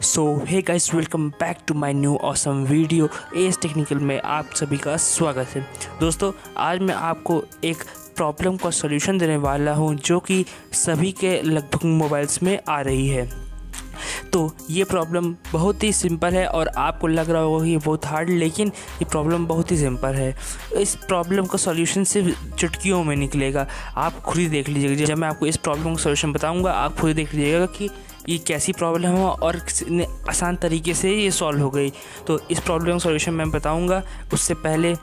So hey guys welcome back to my new awesome video S technical में आप सभी का स्वागत है। दोस्तों, आज मैं आपको एक प्रॉब्लम का सॉल्यूशन देने वाला हूँ, जो कि सभी के लगभग मोबाइल्स में आ रही है। तो ये प्रॉब्लम बहुत ही सिंपल है और आपको लग रहा होगा कि बहुत हार्ड लेकिन ये प्रॉब्लम बहुत ही सिंपल है। इस प्रॉब्लम का सॉल्यूशन सिर्फ़ चुटकियों में निकलेगा। आप खुद ही देख लीजिएगा। जब मैं आपको इस प्रॉब्लम का सॉल्यूशन बताऊँगा, आप खुद ही देख लीजिएगा कि ये कैसी प्रॉब्लम है और आसान तरीके से ये सॉल्व हो गई। तो इस प्रॉब्लम का सॉल्यूशन मैं बताऊँगा। उससे पहले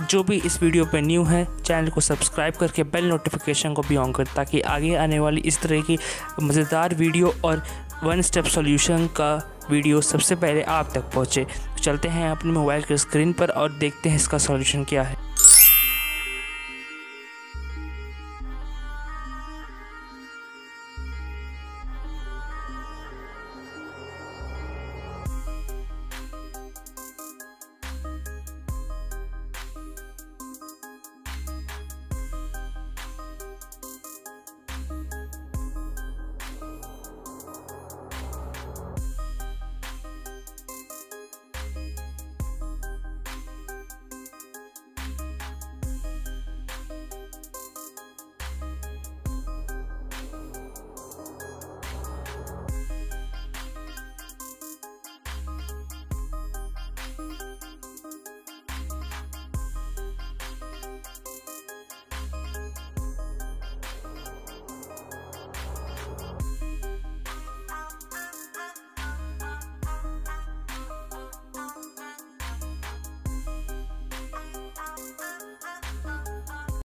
जो भी इस वीडियो पे न्यू है चैनल को सब्सक्राइब करके बेल नोटिफिकेशन को भी ऑन कर, ताकि आगे आने वाली इस तरह की मज़ेदार वीडियो और वन स्टेप सॉल्यूशन का वीडियो सबसे पहले आप तक पहुँचे। तो चलते हैं अपने मोबाइल के स्क्रीन पर और देखते हैं इसका सॉल्यूशन क्या है।